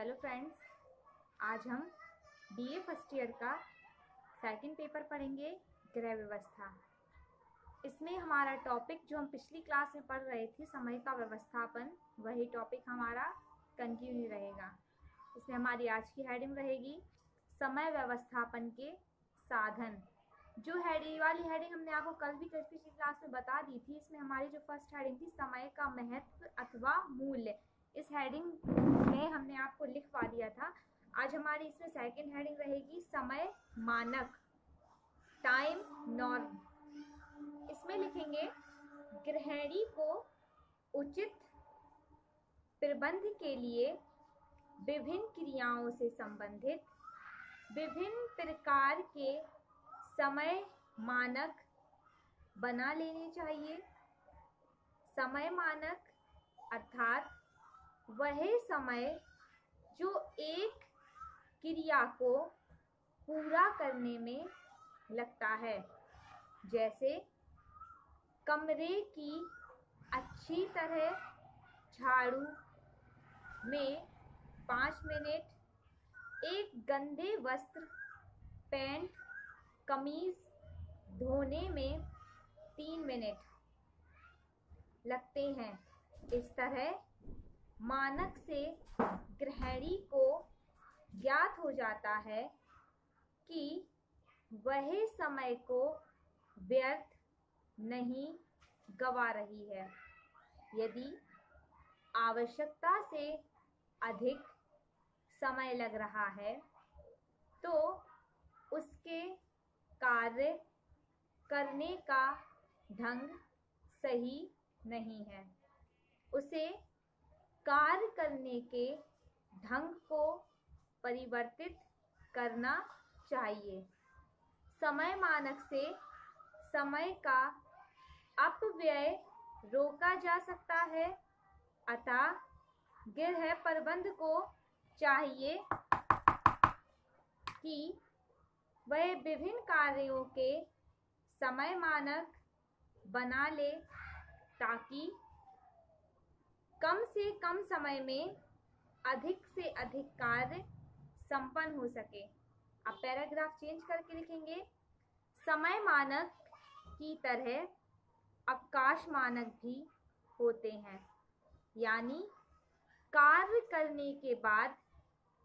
Hello friends आज हम BA first year का सेकंड पेपर पढ़ेंगे गृह व्यवस्था। इसमें हमारा टॉपिक जो हम पिछली क्लास में पढ़ रहे थे, समय का व्यवस्थापन, वही टॉपिक हमारा कंटिन्यू रहेगा। इसमें हमारी आज की हेडिंग रहेगी, समय व्यवस्थापन के साधन। जो हेडिंग वाली हेडिंग हमने आपको कल भी पिछली क्लास में बता दी थी, इसमें हमारी जो फ़र्स्ट हेडिंग थी, समय का महत्व अथवा मूल्य। इस हेडिंग में हमने आपको लिखवा दिया था। आज हमारी इसमें सेकंड हेडिंग रहेगी, समय मानक टाइम नॉर्म इसमें लिखेंगे, गृहिणी को उचित प्रबंध के लिए विभिन्न क्रियाओं से संबंधित, विभिन्न प्रकार के समय मानक बना लेने चाहिए। समय मानक अर्थात वह समय जो एक क्रिया को पूरा करने में लगता है। जैसे कमरे की अच्छी तरह झाड़ू में पाँच मिनट, एक गंदे वस्त्र, पैंट, कमीज धोने में तीन मिनट लगते हैं। इस तरह मानक से गृहिणी को ज्ञात हो जाता है कि वह समय को व्यर्थ नहीं गवा रही है। यदि आवश्यकता से अधिक समय लग रहा है तो उसके कार्य करने का ढंग सही नहीं है। उसे कार्य करने के ढंग को परिवर्तित करना चाहिए। समय मानक से समय का अपव्यय रोका जा सकता है, अतः गृह प्रबंध को चाहिए कि वह विभिन्न कार्यों के समय मानक बना ले ताकि कम से कम समय में अधिक से अधिक कार्य संपन्न हो सके। अब पैराग्राफ चेंज करके लिखेंगे। समय मानक की तरह अवकाश मानक भी होते हैं। यानी कार्य करने के बाद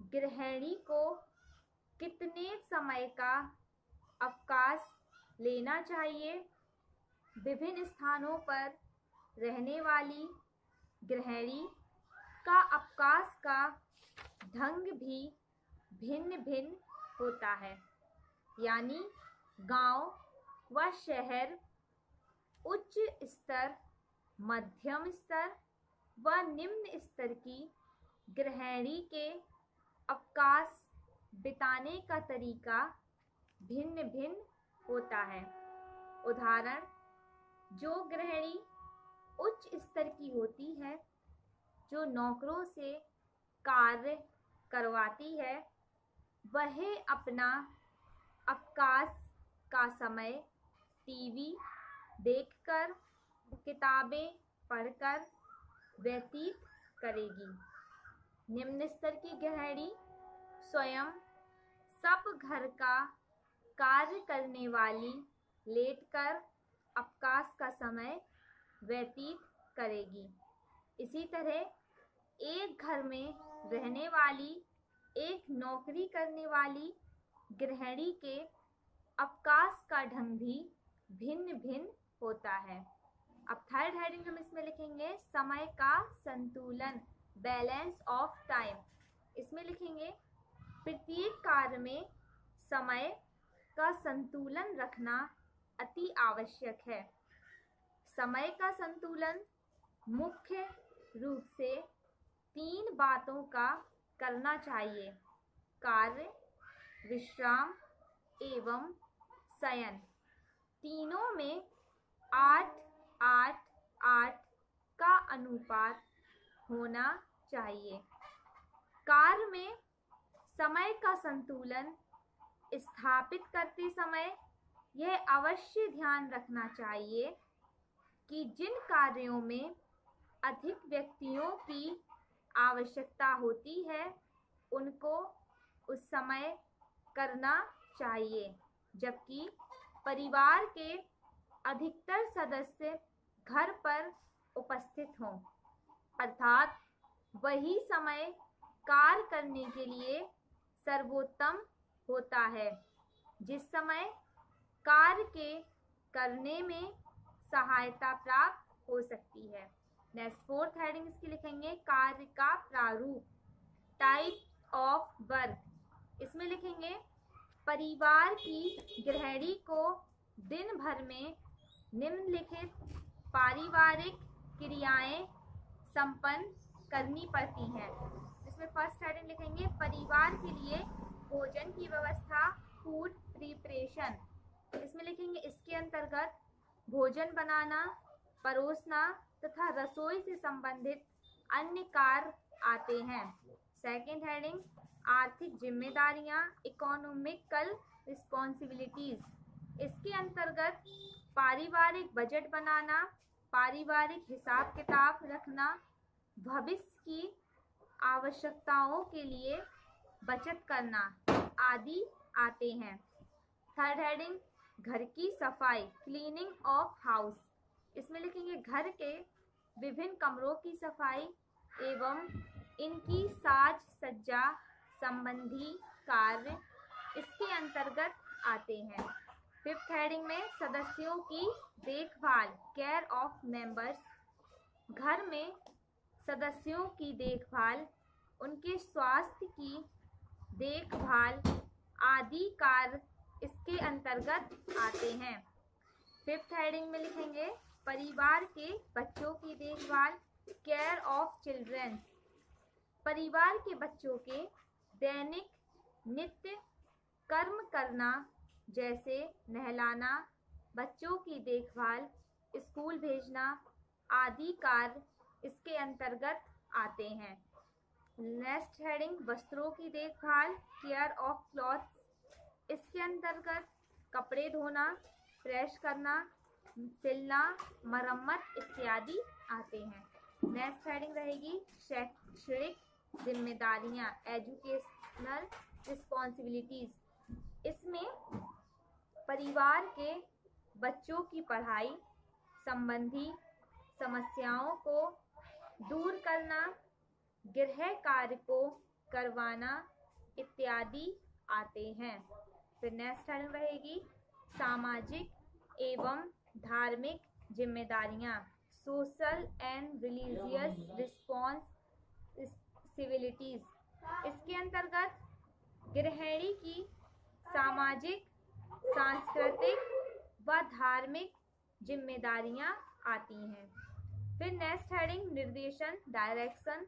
गृहिणी को कितने समय का अवकाश लेना चाहिए? विभिन्न स्थानों पर रहने वाली गृहिणी का अवकाश का ढंग भी भिन्न भिन्न होता है। यानी गाँव व शहर, उच्च स्तर, मध्यम स्तर व निम्न स्तर की ग्रहणी के अवकाश बिताने का तरीका भिन्न भिन्न होता है। उदाहरण, जो गृहिणी उच्च स्तर की होती है, जो नौकरों से कार्य करवाती है, वह अपना अवकाश का समय टीवी देखकर, किताबें पढ़कर व्यतीत करेगी। निम्न स्तर की गृहिणी स्वयं सब घर का कार्य करने वाली लेटकर अवकाश का समय व्यतीत करेगी। इसी तरह, एक घर में रहने वाली, एक नौकरी करने वाली गृहिणी के अवकाश का ढंग भी भिन्न भिन्न होता है। अब थर्ड हेडिंग हम इसमें लिखेंगे, समय का संतुलन बैलेंस ऑफ़ टाइम इसमें लिखेंगे, प्रत्येक कार्य में समय का संतुलन रखना अति आवश्यक है। समय का संतुलन मुख्य रूप से तीन बातों का करना चाहिए। कार्य, विश्राम एवं शयन। तीनों में आठ आठ आठ का अनुपात होना चाहिए। कार्य में समय का संतुलन स्थापित करते समय यह अवश्य ध्यान रखना चाहिए कि जिन कार्यों में अधिक व्यक्तियों की आवश्यकता होती है, उनको उस समय करना चाहिए। जबकि परिवार के अधिकतर सदस्य घर पर उपस्थित हों, अर्थात वही समय कार्य करने के लिए सर्वोत्तम होता है। जिस समय कार्य के करने में सहायता प्राप्त हो सकती है। नेक्स्ट फोर्थ हेडिंग इसकी लिखेंगे, कार्य का प्रारूप टाइप ऑफ़ वर्क इसमें लिखेंगे, परिवार की गृहिणी को दिन भर में निम्नलिखित पारिवारिक क्रियाएँ संपन्न करनी पड़ती हैं। इसमें फ़र्स्ट हेडिंग लिखेंगे, परिवार के लिए भोजन की व्यवस्था फ़ूड प्रिपरेशन इसमें लिखेंगे, इसके अंतर्गत भोजन बनाना, परोसना तथा रसोई से संबंधित अन्य कार्य आते हैं। सेकंड हेडिंग आर्थिक जिम्मेदारियाँ इकोनॉमिकल रिस्पॉन्सिबिलिटीज इसके अंतर्गत पारिवारिक बजट बनाना, पारिवारिक हिसाब किताब रखना, भविष्य की आवश्यकताओं के लिए बचत करना आदि आते हैं। थर्ड हेडिंग घर की सफ़ाई क्लीनिंग ऑफ़ हाउस इसमें लिखेंगे घर के विभिन्न कमरों की सफ़ाई एवं इनकी साज सज्जा संबंधी कार्य इसके अंतर्गत आते हैं। फिफ्थ हेडिंग में सदस्यों की देखभाल केयर ऑफ़ मेंबर्स घर में सदस्यों की देखभाल, उनके स्वास्थ्य की देखभाल आदि कार्य इसके अंतर्गत आते हैं। फिफ्थ हेडिंग में लिखेंगे, परिवार के बच्चों की देखभाल केयर ऑफ़ चिल्ड्रन परिवार के बच्चों के दैनिक नित्य कर्म करना, जैसे नहलाना, बच्चों की देखभाल, स्कूल भेजना आदि कार्य इसके अंतर्गत आते हैं। नेक्स्ट हेडिंग वस्त्रों की देखभाल केयर ऑफ़ क्लॉथ इसके अंतर्गत कपड़े धोना प्रेस करना, सिलना, मरम्मत इत्यादि आते हैं। नेक्स्ट हेडिंग रहेगी शैक्षणिक जिम्मेदारियाँ एजुकेशनल रिस्पॉन्सिबिलिटीज इसमें परिवार के बच्चों की पढ़ाई संबंधी समस्याओं को दूर करना, गृह कार्य को करवाना इत्यादि आते हैं। फिर नेक्स्ट हेडिंग रहेगी सामाजिक एवं धार्मिक जिम्मेदारियाँ सोशल एंड रिलीजियस रिस्पॉन्सिबिलिटीज इसके अंतर्गत गृहिणी की सामाजिक, सांस्कृतिक व धार्मिक जिम्मेदारियाँ आती हैं। फिर नेक्स्ट हेडिंग निर्देशन डायरेक्शन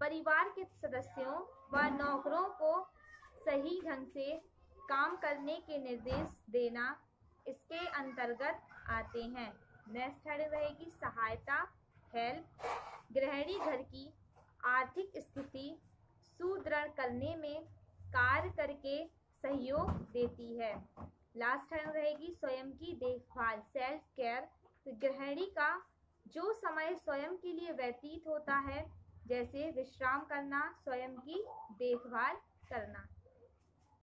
परिवार के सदस्यों व नौकरों को सही ढंग से काम करने के निर्देश देना इसके अंतर्गत आते हैं। नेक्स्ट हेड रहेगी, सहायता, हेल्प, गृहिणी घर की आर्थिक स्थिति सुदृढ़ करने में कार्य करके सहयोग देती है। लास्ट हेड रहेगी, स्वयं की देखभाल सेल्फ केयर गृहिणी का जो समय स्वयं के लिए व्यतीत होता है, जैसे विश्राम करना, स्वयं की देखभाल करना।